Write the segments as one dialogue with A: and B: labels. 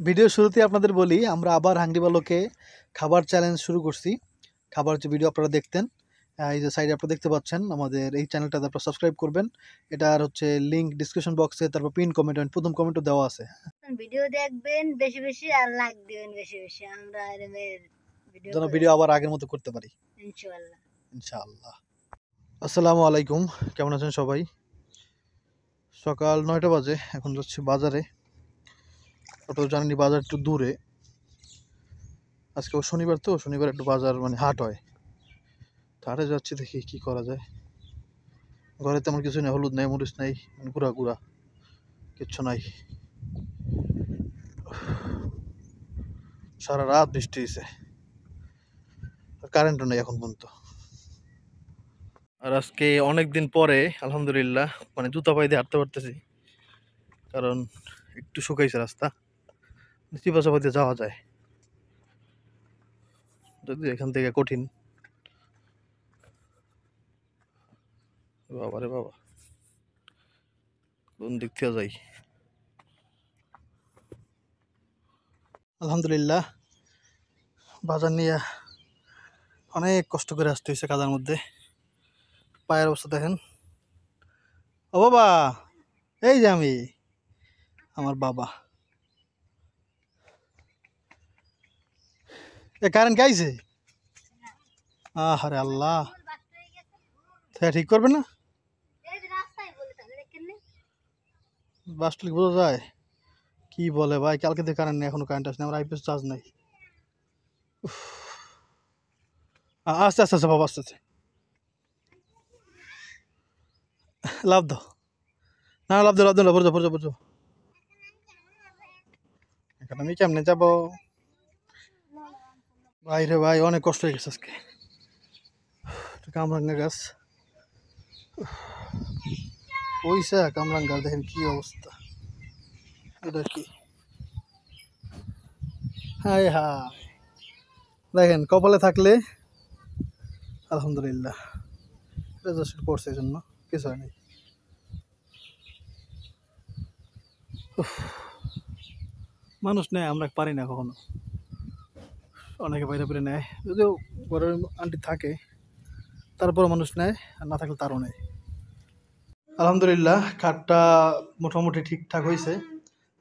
A: Video শুরুতে আপনাদের বলি আমরা আবার হাংরি বালকে খাবার চ্যালেঞ্জ শুরু করছি। খাবার যে ভিডিও আপনারা দেখতেন এই যে সাইডে আপনারা দেখতে পাচ্ছেন আমাদের এই চ্যানেলটাতে আপনারা সাবস্ক্রাইব করবেন। এটার হচ্ছে লিঙ্ক ডিসক্রিপশন বক্সে তারপর পিন কমেন্ট প্রথম কমেন্টও দেওয়া আছে।
B: ভিডিও দেখবেন বেশি বেশি আর লাইক দিবেন বেশি বেশি। আমরা ভিডিও
A: যেন ভিডিও আবার আগের মতো করতে পারি।
B: ইনশাআল্লাহ।
A: ইনশাআল্লাহ। আসসালামু আলাইকুম কেমন আছেন সবাই? সকাল নয়টা বাজে এখন যাচ্ছি বাজারে। আপনারা জানেনই বাজার একটু দূরে। আজকে ও শনিবার তো, শনিবার একটু বাজার মানে হাট হয়। তো হাটে যাচ্ছি দেখি কি করা যায়। ঘরে তেমন কিছু নেই, হলুদ নেই, মরিচ নেই মানে গুঁড়া গুঁড়া, কিচ্ছু নাই। সারা রাত বৃষ্টি হয়েছে কারেন্টও নেই এখন পর্যন্ত। আর আজকে অনেক দিন পরে, আলহামদুলিল্লাহ মানে জুতা পায়ে দিয়ে হাঁটতে পারতেছি। কারণ একটু শুকাইছে রাস্তা। দিয়ে যাওয়া যায়। যদি এখান থেকে কঠিন। বাবা রে বাবা। কোন দিক থেকে যাই? আলহামদুলিল্লাহ, বাজার নিয়ে অনেক কষ্ট করে আসতে হয়েছে কাদার মধ্যে। পায়ের অবস্থা দেখেন। ও বাবা, এই যে আমি, আমার বাবা। এ কারেন্ট গাইছে? আহারে আল্লাহ। ঠিক করবে না? বাসটা বোঝা যায়? কি বলে ভাই, কালকে থেকে কারেন্ট নেই, এখনও কারেন্ট আসেনি, আমার আইপিএস চার্জ নাই। আস্তে আস্তে আস্তে, বাবা, আস্তে আস্তে। লাভ দাও। না, লাভ দাও, লাভ পড়ে যাও পড়ে যাও। এখন আমি কেমনে যাব? ভাই রে ভাই, অনেক কষ্ট হয়ে গেছে আজকে। কামরাঙ্গা গাছ। পয়সা কামরাঙ্গা, দেখেন কি অবস্থা। এটা কি? হাই হাই দেখেন, কপালে থাকলে আলহামদুলিল্লাহ। রেজাল্ট পড়ছে এই জন্য কিছু হয়নি। মানুষ নেয়, আমরা পারি না কখনো। অনেকে বাইরে বাইরে নেয়। যদিও ঘরের আন্টি থাকে তারপর মানুষ নেয়, আর না থাকলে তারও নেয়। আলহামদুলিল্লাহ, খাটটা মোটামুটি ঠিকঠাক হয়েছে।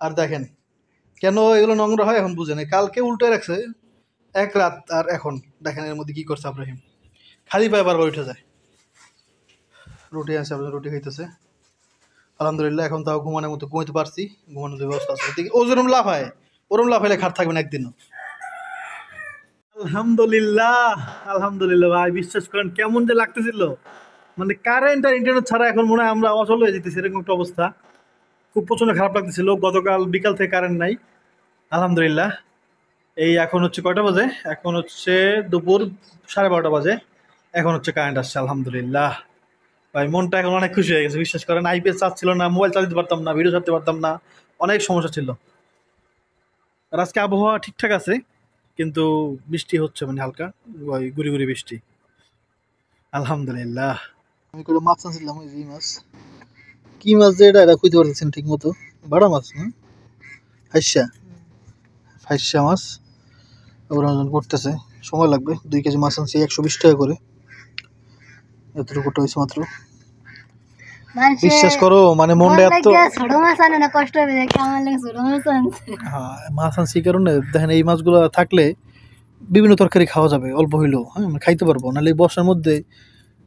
A: আর দেখেন, কেন এগুলো নোংরা হয় এখন বুঝে নেই কালকে উল্টে রাখছে, এক রাত আর এখন। দেখেন এর মধ্যে কী করছে আব্রাহিম। খালি পায়ে বারবার উঠে যায়। রুটি আছে আপনার রুটি খাইতেছে। আলহামদুলিল্লাহ, এখন তাও ঘুমানোর মতো ঘুমাইতে পারছি। ঘুমানোর ব্যবস্থা আছে। ও যেরম লাভ হয় ওরম লাভ হলে খাট থাকবে না একদিনও। আলহামদুলিল্লাহ আলহামদুলিল্লাহ ভাই, বিশ্বাস করেন কেমন যে লাগতেছিল। মানে কারেন্ট আর ইন্টারনেট ছাড়া এখন মনে হয় আমরা অচল হয়ে যেতেছি, এরকম একটা অবস্থা। খুব প্রচণ্ড খারাপ লাগতেছিল, গতকাল বিকাল থেকে কারেন্ট নাই। আলহামদুলিল্লাহ। এই এখন হচ্ছে কয়টা বাজে? এখন হচ্ছে দুপুর সাড়ে বারোটা বাজে। এখন হচ্ছে কারেন্ট আসছে, আলহামদুলিল্লাহ। ভাই, মনটা এখন অনেক খুশি হয়ে গেছে, বিশ্বাস করেন। আইপিএস চার্জ ছিল না মোবাইল চালাতে পারতাম না ভিডিও ছাড়তে পারতাম না, অনেক সমস্যা ছিল। আর আজকে আবহাওয়া ঠিকঠাক আছে কিন্তু বৃষ্টি হচ্ছে মানে হালকা, ওই গুড়ি গুড়ি বৃষ্টি। আলহামদুলিল্লাহ। আমি করে মাছ আনছিলাম, ওই মাছ। কি মাছ যে এটা? এটা খুঁজতে পারতেছেন ঠিক মতো বড় মাছ না হাইসা হাইসা মাছ। ওরা করতেছে। সময় লাগবে। দুই কেজি মাছ আনছি, একশো বিশ টাকা করে। এতটুকু হয়েছে মাত্র। বিশ্বাস করো মানে মনটা এত
B: ছোট মাছ আনে না কষ্ট হবে দেখে লাগে ছোট মাছ আনছে।
A: হ্যাঁ মাছ আনছি এই কারণে দেখেন এই মাছগুলো থাকলে বিভিন্ন তরকারি খাওয়া যাবে অল্প হইলেও হ্যাঁ মানে খাইতে পারব নাহলে এই বর্ষার মধ্যে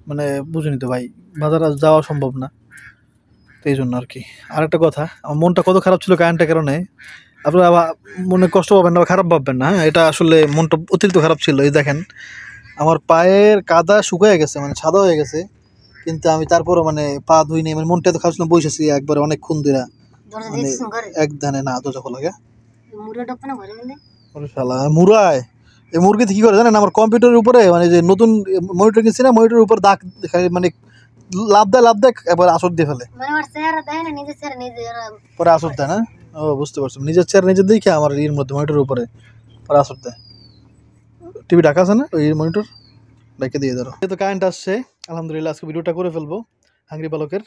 A: মানে বুঝুনি তো ভাই বাজার যাওয়া সম্ভব না। তো এই জন্য আর কি। আর একটা কথা আমার মনটা কত খারাপ ছিল কারেন্টের কারণে আপনারা আবার মনে কষ্ট পাবেন না বা খারাপ ভাববেন না হ্যাঁ এটা আসলে মনটা অতিরিক্ত খারাপ ছিল এই দেখেন আমার পায়ের কাদা শুকিয়ে গেছে মানে সাদা হয়ে গেছে। কিন্তু আমি তারপরও মানে পা ধুই নেই মানে মনটা তো খারাপ ছিল বসেছি একবারে অনেক খুন দিরা মানে এক ধানে না দরজা খোলা গে
B: মুড়ে ডক্কা না ঘরে মধ্যে
A: ওরে শালা মুরায় এই মুরগিতে কি করে জানেন? আমার কম্পিউটারের উপরে মানে যে নতুন মনিটর কিনছি না মনিটরের উপর দাগ দেখায় মানে লাভ দেয় লাভ দেয় একবার আসর দিয়ে ফেলে।
B: মানে
A: পরে আসর দেয় না? ও বুঝতে পারছি। নিজের চেয়ার নিজে দেখে আমার এর মধ্যে মনিটরের উপরে পরে আসর দেয়। টিভি ঢাকা আছে না ওই মনিটর? রেখে দিয়ে ধরো। তো কারেন্ট আসছে, আলহামদুলিল্লাহ আজকে ভিডিওটা করে ফেলব হাঙ্গরি বালকের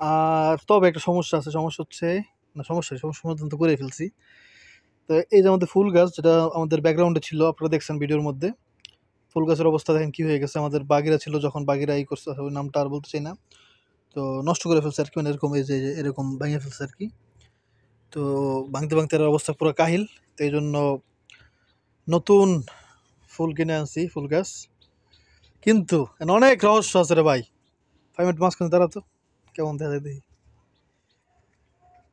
A: আর তবে একটা সমস্যা আছে, সমস্যা হচ্ছে, না, সমস্যা সমস্যা সমাধান তো করে ফেলছি। তো এই যে আমাদের ফুল গাছ, যেটা আমাদের ব্যাকগ্রাউন্ডে ছিল, আপনারা দেখছেন ভিডিওর মধ্যে, ফুল গাছের অবস্থা দেখেন কী হয়ে গেছে। আমাদের বাগিরা ছিল যখন বাগিরা এই করছে, ওই নামটা আর বলতে চাই না। তো নষ্ট করে ফেলছে আর কি মানে এরকম এই যে যে, এরকম ভেঙে ফেলছে আর কি। তো ভাঙতে ভাঙতে এর অবস্থা পুরো কাহিল। তো এই জন্য নতুন ফুল কিনে আনছি, ফুল গাছ। কিন্তু অনেক রহস্য আছে রে ভাই। ফাইভ মিনিট মাঝখানে দাঁড়া তো, কেমন দেখা দেখি।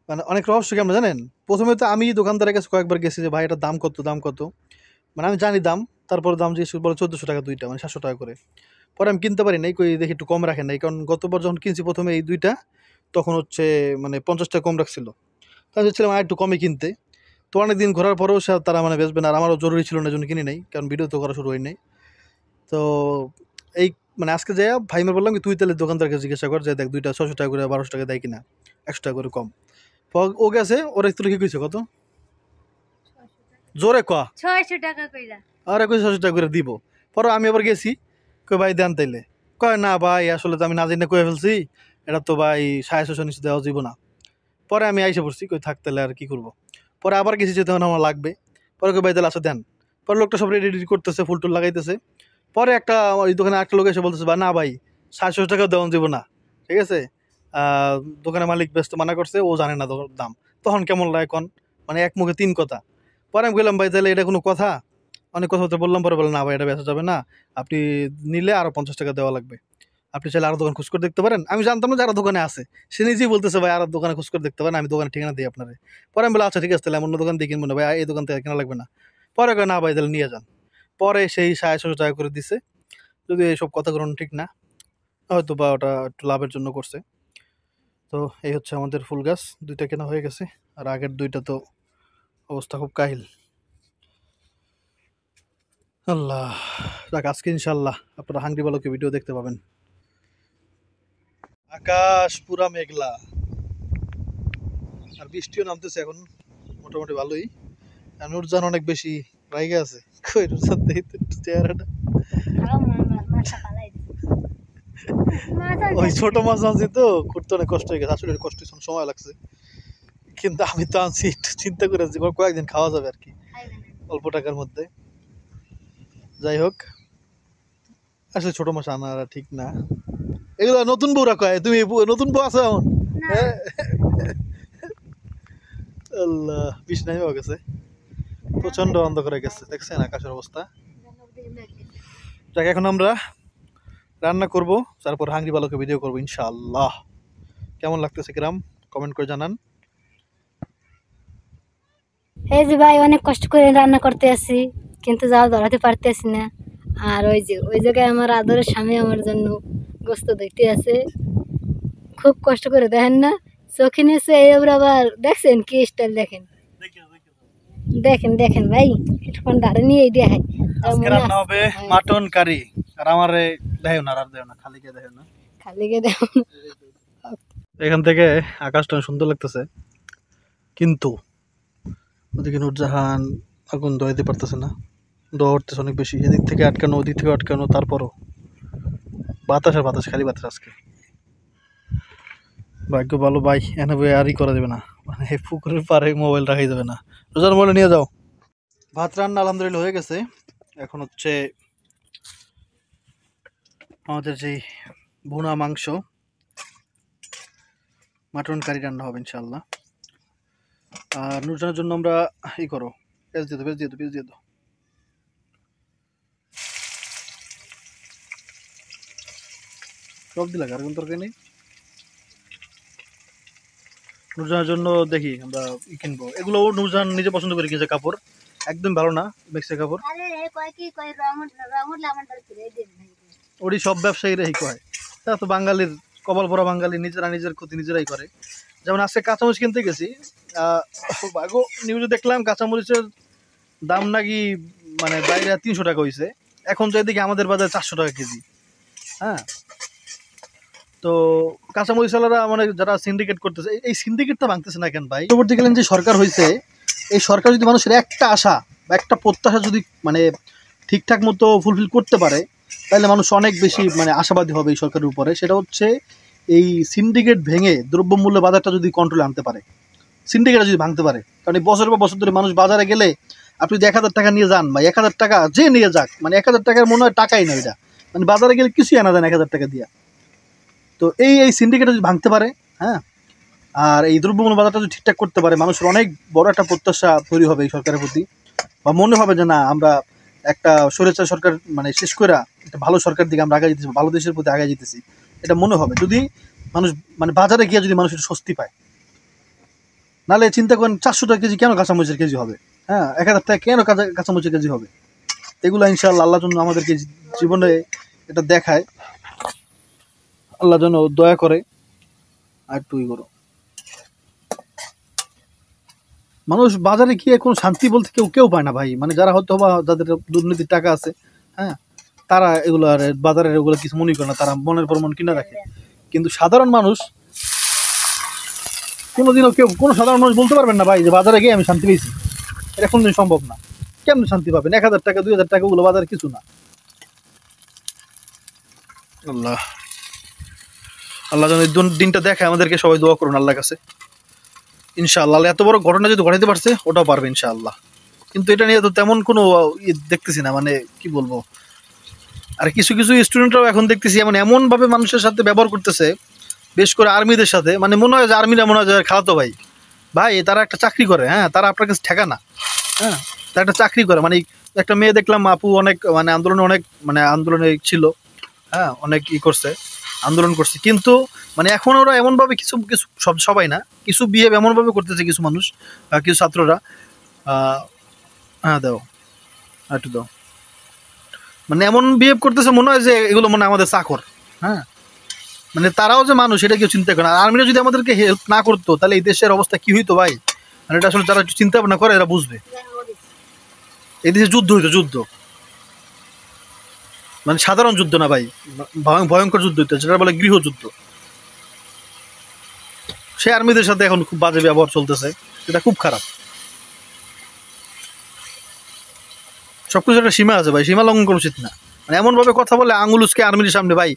A: মানে অনেক রহস্য কেমন জানেন? প্রথমে তো আমি দোকানদারের কাছে কয়েকবার গেছি যে, ভাই, এটার দাম কত দাম কত? মানে আমি জানি দাম, তারপরে দাম জিজ্ঞেস বলে চোদ্দোশো টাকা দুইটা মানে সাতশো টাকা করে। পরে আমি কিনতে পারি নাই, কই দেখি একটু কম রাখেন নাই, কারণ গতবার যখন কিনছি প্রথমে এই দুইটা, তখন হচ্ছে মানে পঞ্চাশ টাকা কম রাখছিল। তাই চাচ্ছিলাম আর একটু কমে কিনতে। তো অনেক দিন ঘোরার পরেও সে তারা মানে বেচবে না, আর আমারও জরুরি ছিল না জন্য কিনি নাই, কারণ ভিডিও তো করা শুরু হয় নাই। তো এই মানে আজকে যাই ভাইমের বললাম কি তুই তাহলে দোকানদারকে জিজ্ঞাসা কর যে দেখ দুইটা ছশো টাকা করে বারোশো টাকা দেয় কিনা? একশো টাকা করে কম। ও গেছে ওরা একটু কি কইছে কত? জোরে ক।
B: ছয়শো টাকা কইরা।
A: আর একুশ ছশো টাকা করে দিব। পরে আমি আবার গেছি কই ভাই দেন তাইলে। কয় না ভাই আসলে তো আমি না জানি কয়ে ফেলছি এটা তো ভাই সাড়ে ছশো নিচে দেওয়া যাব না। পরে আমি আইসে পড়ছি কই থাক তাহলে আর কি করব? পরে আবার গেছি যেতে আমার লাগবে। পরে কই ভাই তাহলে আসো দেন। পরে লোকটা সব রেডি রেডি করতেছে ফুল টুল লাগাইতেছে। পরে একটা ওই দোকানে একটা লোক এসে বলতেছে, বা না ভাই সাড়ে ছশো টাকা দেওয়া যাব না। ঠিক আছে? দোকানের মালিক ব্যস্ত মানা করছে, ও জানে না দাম। তখন কেমন লাগে কন? মানে এক মুখে তিন কথা। পরে আমি বললাম ভাই, তাহলে এটা কোনো কথা? অনেক কথা হতে বললাম, পরে বললাম, না ভাই, এটা বেচা যাবে না। আপনি নিলে আরও পঞ্চাশ টাকা দেওয়া লাগবে। আপনি চাইলে আরও দোকান খুঁজ করে দেখতে পারেন। আমি জানতাম না যে যারা দোকানে আছে। সে নিজেই বলতেছে, ভাই আরও দোকানে খুঁজ করে দেখতে পারেন, আমি দোকানে ঠিকানা দিই আপনারে। পরে আমি বলে আচ্ছা ঠিক আছে, তাহলে আমি অন্য দোকান দিয়ে কিনবো না ভাই, এই দোকান থেকে কেনা লাগবে না। পরে না ভাই, তাহলে নিয়ে যান। পরে সেই সাড়ে ছশো করে দিছে। যদি এইসব কথাগুলো ঠিক না, হয়তো বা ওটা একটু লাভের জন্য করছে। তো এই হচ্ছে আমাদের ফুল গাছ, দুইটা কেনা হয়ে গেছে, আর আগের দুইটা তো অবস্থা খুব কাহিল। আল্লাহ, যাক, আজকে ইনশাল্লাহ আপনারা হাঙ্গরি বালকে ভিডিও দেখতে পাবেন। আকাশ পুরা মেঘলা। আর বৃষ্টিও নামতেছে এখন, মোটামুটি ভালোই। নুরজান অনেক বেশি রাইগে আছে। কই নুরজান দেখি একটু চেহারাটা। ওই ছোট মাছ আনছি তো করতে অনেক কষ্ট হয়ে গেছে আসলে কষ্ট সময় লাগছে। কিন্তু আমি তো আনছি একটু চিন্তা করে যে কয়েকদিন খাওয়া যাবে আর কি। অল্প টাকার মধ্যে। যাই হোক আসলে ছোট মাছ আনা ঠিক না। এগুলো নতুন বউরা কয় তুমি নতুন বউ আছো এখন? হ্যাঁ। আল্লাহ বিষ নাই হয়ে গেছে। প্রচণ্ড অন্ধকার গেছে, দেখছেন আকাশের অবস্থা? যাক, এখন আমরা রান্না করব, তারপর হাঙ্গি বালকে ভিডিও করব, ইনশাআল্লাহ। কেমন লাগতেছে গ্রাম কমেন্ট করে জানান।
B: এই যে ভাই, অনেক কষ্ট করে রান্না করতে আসি কিন্তু যাও ধরাতে পারতেছি না। আর ওই যে, ওই জায়গায় আমার আদরের স্বামী আমার জন্য গোস্ত ধরতে আছে। খুব কষ্ট করে, দেখেন না? চোখে নিয়েছে এই আবার দেখছেন কি স্টাইল দেখেন? দেখেন দেখেন ভাই একটুক্ষণ দাঁড়ে নিয়ে দেখাই।
A: আজকে রান্না হবে মাটন কারি আর আমারে দেয় না আর দেয় না খালি কে দেয় না।
B: খালি গে দেখুন
A: এখান থেকে আকাশটা অনেক সুন্দর লাগতেছে। কিন্তু ওদিকে নুরজাহান আগুন দোয়াইতে পারতেছে না। দোয়া উঠতেছে অনেক বেশি। এদিক থেকে আটকানো ওদিক থেকে আটকানো তারপরও বাতাস আর বাতাস খালি বাতাস আজকে। ভাগ্য ভালো, ভাই। এনে বই আরই করা যাবে না। মানে পুকুরের পাড়ে মোবাইল রাখাই যাবে না। রোজার মোবাইল নিয়ে যাও। ভাত রান্না আলহামদুলিল্লাহ হয়ে গেছে। এখন হচ্ছে আমাদের যেই ভুনা মাংস, মাটন কারি রান্না হবে ইনশাল্লাহ আর নুরজানের জন্য আমরা ই করো, পেঁয়াজ দিয়ে দো পেঁয়াজ দিয়ে দো পেঁয়াজ দিয়ে দো সব দিলা কোন তরকারি নেই? নুরজানের জন্য দেখি আমরা কিনবো। এগুলো নুরজান নিজে পছন্দ করে কিনছে কাপড়। একদম ভালো না মেক্সের কাপড়। ওরই সব ব্যবসায়ীরা এই কয়। তা তো বাঙালির কপাল পরা বাঙালি নিজেরা নিজের ক্ষতি নিজেরাই করে। যেমন আজকে কাঁচামরিচ কিনতে গেছি আগো নিউজে দেখলাম কাঁচামরিচের দাম নাকি মানে বাইরে তিনশো টাকা হয়েছে এখন তো এদিকে আমাদের বাজারে চারশো টাকা কেজি। হ্যাঁ? তো কাঁচামরিচালারা মানে যারা সিন্ডিকেট করতেছে, এই- সিন্ডিকেটটা ভাঙতেছে না কেন ভাই? পরবর্তীকালীন যে সরকার হয়েছে, এই সরকার যদি মানুষের একটা আশা বা একটা প্রত্যাশা যদি মানে ঠিকঠাক মতো ফুলফিল করতে পারে, তাহলে মানুষ অনেক বেশি মানে আশাবাদী হবে এই সরকারের উপরে। সেটা হচ্ছে এই সিন্ডিকেট ভেঙে দ্রব্যমূল্য বাজারটা যদি কন্ট্রোলে আনতে পারে সিন্ডিকেট যদি ভাঙতে পারে, কারণ এই বছর পর বছর ধরে মানুষ বাজারে গেলে আপনি যদি এক হাজার টাকা নিয়ে যান বা এক হাজার টাকা যে নিয়ে যাক মানে এক হাজার টাকার মনে হয় টাকাই না এটা। মানে বাজারে গেলে কিছুই আনা যায় এক হাজার টাকা দিয়া। তো এই এই সিন্ডিকেটটা যদি ভাঙতে পারে হ্যাঁ আর এই দ্রব্যমূল্য বাজারটা যদি ঠিকঠাক করতে পারে, মানুষের অনেক বড় একটা প্রত্যাশা তৈরি হবে এই সরকারের প্রতি, বা মনে হবে যে না, আমরা একটা স্বৈরাচার সরকার মানে শেষ করে একটা ভালো সরকার দিকে আমরা আগে যেতেছি, ভালো দেশের প্রতি আগে যেতেছি, এটা মনে হবে। যদি মানুষ মানে বাজারে গিয়ে যদি মানুষ একটু স্বস্তি পায়, নাহলে চিন্তা করেন চারশো টাকা কেজি কেন কাঁচামরিচের কেজি হবে? হ্যাঁ এক হাজার টাকা কেন কাঁচা, কাঁচামরিচের কেজি হবে? এগুলো ইনশাআল্লাহ আল্লাহ জন্য আমাদেরকে জীবনে এটা দেখায়। আল্লাহ যেন দয়া করে আর তুই করো। মানুষ বাজারে গিয়ে কোনো শান্তি বলতে কেউ কেউ পায় না ভাই। মানে যারা হয়তো বা যাদের দুর্নীতির টাকা আছে হ্যাঁ তারা এগুলো আর বাজারের এগুলো কিছু মনে করে না, তারা মনের পর মন কিনে রাখে। কিন্তু সাধারণ মানুষ, কোনোদিনও কেউ, কোনো সাধারণ মানুষ বলতে পারবেন না ভাই যে বাজারে গিয়ে আমি শান্তি পেয়েছি। এটা কোনোদিন সম্ভব না। কেমন শান্তি পাবেন? এক হাজার টাকা, দুই হাজার টাকা, ওগুলো বাজারে কিছু না। আল্লাহ। আল্লাহ যেন দিনটা দেখে আমাদেরকে সবাই দোয়া করুন আল্লাহর কাছে। ইনশাআল্লাহ আল্লাহ এত বড় ঘটনা যদি ঘটাইতে পারছে, ওটাও পারবে ইনশাআল্লাহ। কিন্তু এটা নিয়ে তো তেমন কোনো দেখতেছি না মানে কি বলব? আর কিছু কিছু স্টুডেন্টরাও এখন দেখতেছি এমন, এমনভাবে মানুষের সাথে ব্যবহার করতেছে, বেশ করে আর্মিদের সাথে। মানে মনে হয় যে আর্মিরা মনে হয় খালাতো ভাই। ভাই, তারা একটা চাকরি করে হ্যাঁ তারা আপনার কাছে ঠেকা না হ্যাঁ তারা একটা চাকরি করে। মানে একটা মেয়ে দেখলাম, আপু অনেক মানে আন্দোলনে অনেক মানে আন্দোলনে ছিল হ্যাঁ অনেক ই করছে। আন্দোলন করছে। কিন্তু মানে এখন ওরা এমনভাবে কিছু কিছু, সব, সবাই না, কিছু বিহেভ এমনভাবে করতেছে কিছু মানুষ কিছু ছাত্ররা হ্যাঁ দাও একটু দাও। মানে এমন বিহেভ করতেছে মনে হয় যে এগুলো মনে আমাদের চাকর হ্যাঁ? মানে তারাও যে মানুষ, এটা কেউ চিন্তা করে না। আর্মিরা যদি আমাদেরকে হেল্প না করতো, তাহলে এই দেশের অবস্থা কি হইতো ভাই? মানে এটা আসলে যারা চিন্তা ভাবনা করে, এরা বুঝবে। এই দেশে যুদ্ধ হইতো, যুদ্ধ। মানে সাধারণ যুদ্ধ না ভাই ভয়ঙ্কর যুদ্ধ হইতো যেটা বলে গৃহযুদ্ধ। সে আর্মিদের সাথে এখন খুব বাজে ব্যবহার চলতেছে, এটা খুব খারাপ। সবকিছু একটা সীমা আছে ভাই, সীমা লঙ্ঘন করা উচিত না। মানে এমনভাবে কথা বলে আঙুল উসকে আর্মির সামনে, ভাই,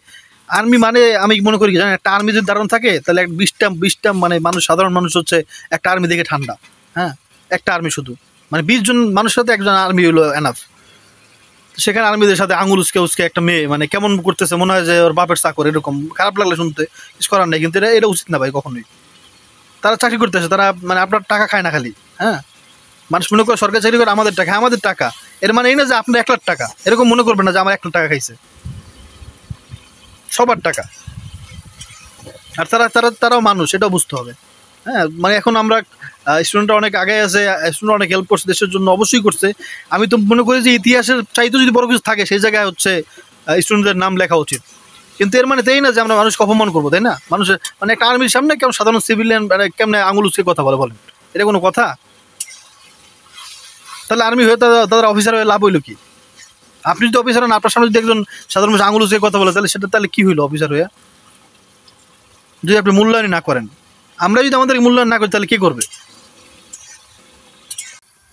A: আর্মি মানে আমি মনে করি জানেন, একটা আর্মি যদি দাঁড়ান থাকে, তাহলে এক বিশটা বিশটা মানে মানুষ, সাধারণ মানুষ হচ্ছে একটা আর্মি দেখে ঠান্ডা হ্যাঁ? একটা আর্মি শুধু। মানে বিশ জন মানুষের সাথে একজন আর্মি হলো এনাফ সেখানে আর্মিদের সাথে আঙুল উসকে উসকে একটা মেয়ে মানে কেমন করতেছে, মনে হয় যে ওর বাপের চাকর, এরকম। খারাপ লাগলে শুনতে, কিছু করার নেই, কিন্তু এটা এটা উচিত না ভাই কখনোই। তারা চাকরি করতেছে, তারা মানে আপনার টাকা খায় না খালি হ্যাঁ? মানুষ মনে করে সরকারি চাকরি করে, আমাদের টাকা আমাদের টাকা। এর মানে এই না যে আপনার এক লাখ টাকা, এরকম মনে করবেন না যে আমার এক লাখ টাকা খাইছে। সবার টাকা। আর তারা তারা, তারাও মানুষ, এটাও বুঝতে হবে। হ্যাঁ মানে এখন আমরা স্টুডেন্টরা অনেক আগে আছে স্টুডেন্ট অনেক হেল্প করছে, দেশের জন্য অবশ্যই করছে। আমি তো মনে করি যে ইতিহাসের চাইতে যদি বড় কিছু থাকে, সেই জায়গায় হচ্ছে স্টুডেন্টদের নাম লেখা উচিত। কিন্তু এর মানে তাই না যে আমরা মানুষকে অপমান করব তাই না? মানুষের মানে একটা আর্মির সামনে কেমন সাধারণ সিভিলিয়ান মানে কেমনে আঙুল উচকে কথা বলে বলেন? এটা কোনো কথা? তাহলে আর্মি হয়ে তাদের অফিসার হয়ে লাভ হইল কি? আপনি যদি অফিসার হন, আপনার সামনে যদি একজন সাধারণ মানুষ আঙুল উচকে কথা বলে, তাহলে সেটা, তাহলে কী হইল অফিসার হয়ে? যদি আপনি মূল্যায়ন না করেন। আমরা যদি আমাদের মূল্যায়ন না করি তাহলে কি করবে?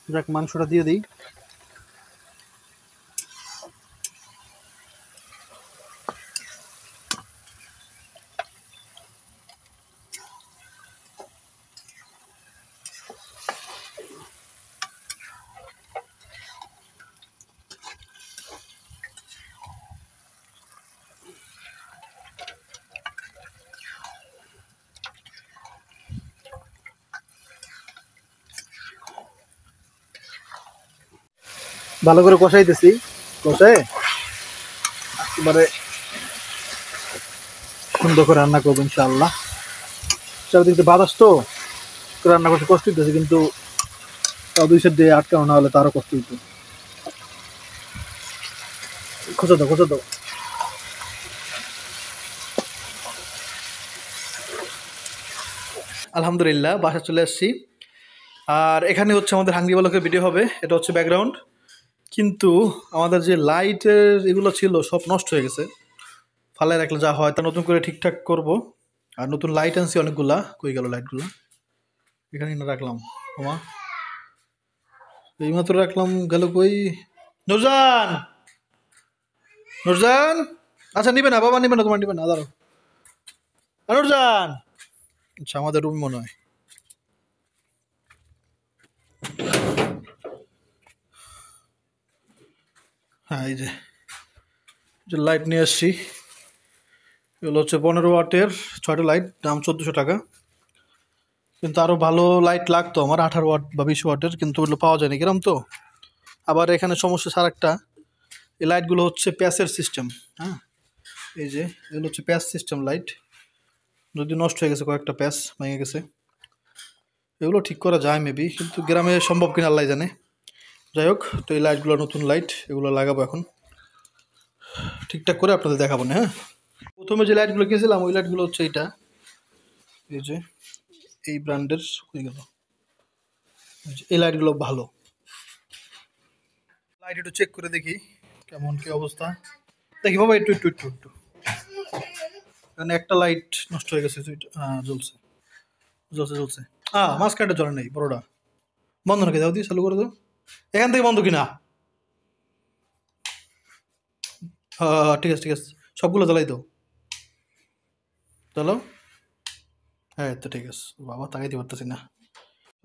A: যাক মাংসটা দিয়ে দিই। ভালো করে কষাই কষাইতেছি। কষায় এবারে সুন্দর করে রান্না করব ইনশাআল্লাহ। চারিদিকে বাতাস তো তো রান্না করতে কষ্ট হইতেছে, কিন্তু তাও দুই সাইড দিয়ে আটকানো না হলে তারও কষ্ট হইতো। খোঁচা দাও খোঁচা দাও। আলহামদুলিল্লাহ বাসা চলে আসছি। আর এখানে হচ্ছে আমাদের হাঙ্গি বালকের ভিডিও হবে, এটা হচ্ছে ব্যাকগ্রাউন্ড কিন্তু আমাদের যে লাইটের এগুলো ছিল সব নষ্ট হয়ে গেছে। ফালায় রাখলে যা হয় তা নতুন করে ঠিকঠাক করব। আর নতুন লাইট আনছি অনেকগুলা। কই গেল লাইটগুলো এখানে রাখলাম। ওমা। এইমাত্র রাখলাম গেল কই? নুরজান! নুরজান! আচ্ছা নিবে না বাবা নিবে না তোমার নিবে না দাঁড়াও। আ, নুরজান! আচ্ছা আমাদের রুম মনে হয় হ্যাঁ এই যে যে লাইট নিয়ে আসছি, এগুলো হচ্ছে পনেরো ওয়াটের ছয়টা লাইট দাম চোদ্দোশো টাকা। কিন্তু আরও ভালো লাইট লাগতো আমার, আঠারো ওয়াট বা বিশ ওয়াটের, কিন্তু ওগুলো পাওয়া যায়নি। কিরম তো? আবার এখানে সমস্যা সার একটা, এই লাইটগুলো হচ্ছে প্যাসের সিস্টেম হ্যাঁ? এই যে, এগুলো হচ্ছে প্যাস সিস্টেম লাইট যদি নষ্ট হয়ে গেছে কয়েকটা প্যাস ভেঙে গেছে। এগুলো ঠিক করা যায় মেবি কিন্তু গ্রামে সম্ভব কিনা, আল্লাহ জানে। যাই হোক, তো এই লাইটগুলো নতুন লাইট এগুলো লাগাবো এখন। ঠিকঠাক করে আপনাদের দেখাবো না হ্যাঁ? প্রথমে যে লাইটগুলো কিনেছিলাম, ওই লাইটগুলো হচ্ছে এইটা। এই যে, এই ব্র্যান্ডের হয়ে গেল। এই লাইটগুলো ভালো। লাইট একটু চেক করে দেখি, কেমন কি অবস্থা। দেখি বাবা, একটু একটু একটু একটু। এখানে একটা লাইট নষ্ট হয়ে গেছে জ্বলছে। জ্বলছে জ্বলছে। হ্যাঁ মাঝখানটা জ্বলে নেই, বড়োটা। বন্ধ নাকি? দাও দিয়ে চালু করে দাও। এখান থেকে বন্ধ কিনা? হ্যাঁ হ্যাঁ, ঠিক আছে ঠিক আছে। সবগুলো জ্বালাই দাও। চলো হ্যাঁ তো ঠিক আছে। বাবা তাকাইতে পারতেছি না।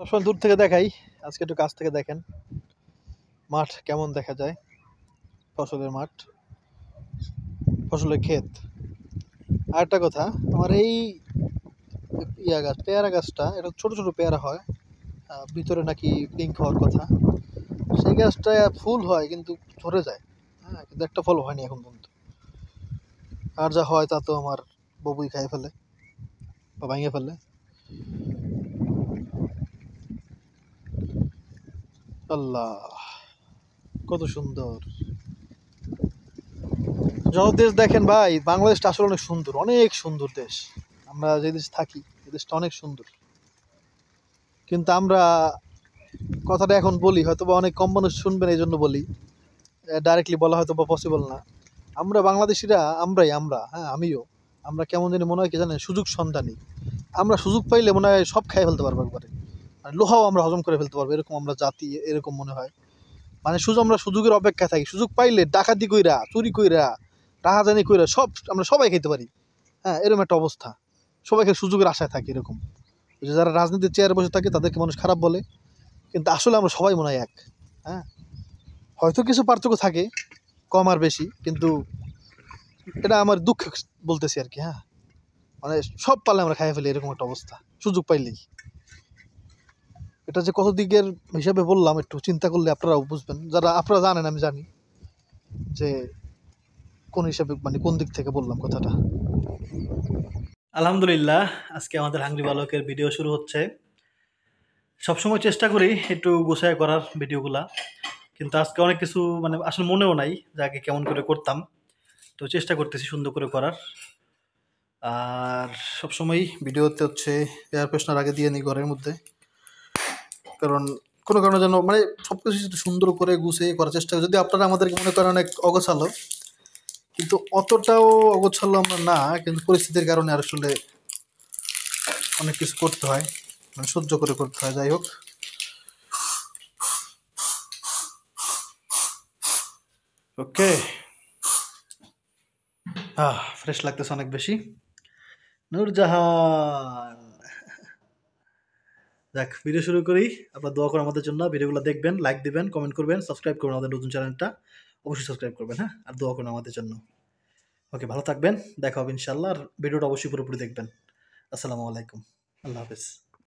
A: সবসময় দূর থেকে দেখাই। আজকে একটু কাছ থেকে দেখেন। মাঠ কেমন দেখা যায়? ফসলের মাঠ। ফসলের ক্ষেত। আর একটা কথা আমার এই ইয়া গাছ পেয়ারা গাছটা এটা ছোট ছোট পেয়ারা হয়। ভিতরে নাকি পিঙ্ক হওয়ার কথা। সেই গাছটা ফুল হয়, কিন্তু ধরে যায়। হ্যাঁ কিন্তু একটা ফল হয়নি এখন পর্যন্ত। আর যা হয় তা তো আমার ববুই খাই ফেলে বা ভাঙে ফেলে। আল্লাহ, কত সুন্দর। যত দেশ দেখেন ভাই বাংলাদেশটা আসলে অনেক সুন্দর অনেক সুন্দর দেশ। আমরা যে দেশ থাকি এই দেশটা অনেক সুন্দর। কিন্তু আমরা কথাটা এখন বলি হয়তো বা অনেক কম মানুষ শুনবেন এই জন্য বলি ডাইরেক্টলি বলা হয়তো বা পসিবল না। আমরা বাংলাদেশিরা, আমরাই, আমরা হ্যাঁ আমিও, আমরা কেমন জানি মনে হয় কি জানেন, সুযোগ সন্ধানী। আমরা সুযোগ পাইলে মনে হয় সব খাই ফেলতে পারব একবারে। মানে লোহাও আমরা হজম করে ফেলতে পারব, এরকম আমরা জাতি, এরকম মনে হয়। মানে সুযোগ আমরা সুযোগের অপেক্ষায় থাকি, সুযোগ পাইলে ডাকাতি কইরা, চুরি কইরা, রাহাজানি কইরা সব, আমরা সবাই খেতে পারি। হ্যাঁ এরকম একটা অবস্থা। সবাইকে সুযোগের আশায় থাকে এরকম। যারা রাজনীতির চেয়ারে বসে থাকে, তাদেরকে মানুষ খারাপ বলে। কিন্তু আসলে আমরা সবাই মনে হয় এক হ্যাঁ? হয়তো কিছু পার্থক্য থাকে, কম আর বেশি, কিন্তু এটা আমার দুঃখ বলতেছি আর কি হ্যাঁ? মানে সব পালে আমরা খাইয়ে ফেলি এরকম একটা অবস্থা, সুযোগ পাইলেই। এটা যে কত দিকের হিসাবে বললাম, একটু চিন্তা করলে আপনারাও বুঝবেন। যারা, আপনারা জানেন, আমি জানি যে কোন হিসাবে মানে কোন দিক থেকে বললাম কথাটা। আলহামদুলিল্লাহ, আজকে আমাদের হাঙ্গরি বালকের ভিডিও শুরু হচ্ছে। সবসময় চেষ্টা করি একটু গোছায় করার ভিডিওগুলা। কিন্তু আজকে অনেক কিছু মানে আসলে মনেও নাই যে আগে কেমন করে করতাম। তো চেষ্টা করতেছি সুন্দর করে করার। আর সবসময় ভিডিওতে হচ্ছে এয়ার ফ্রেশনার আগে দিয়ে নিই ঘরের মধ্যে। কারণ কোনো কারণে যেন মানে সব কিছু সুন্দর করে গুছিয়ে করার চেষ্টা করি, যদি আপনারা আমাদেরকে মনে করেন অনেক অগোছালো, কিন্তু অতটাও অগোছালো আমরা না, কিন্তু পরিস্থিতির কারণে আসলে অনেক কিছু করতে হয়। মানে সহ্য করে করতে হয়, যাই হোক। ওকে। আহ ফ্রেশ লাগতেছে অনেক বেশি। নূরজাহান। যাক ভিডিও শুরু করি। আপনার দোয়া করে আমাদের জন্য। ভিডিওগুলো দেখবেন লাইক দিবেন কমেন্ট করবেন সাবস্ক্রাইব করবেন আমাদের নতুন চ্যানেলটা অবশ্যই সাবস্ক্রাইব করবেন হ্যাঁ? আর দোয়া করুন আমাদের জন্য। ওকে, ভালো থাকবেন। দেখা হবে ইনশাল্লাহ আর ভিডিওটা অবশ্যই পুরোপুরি দেখবেন। আসসালামু আলাইকুম। আল্লাহ হাফেজ।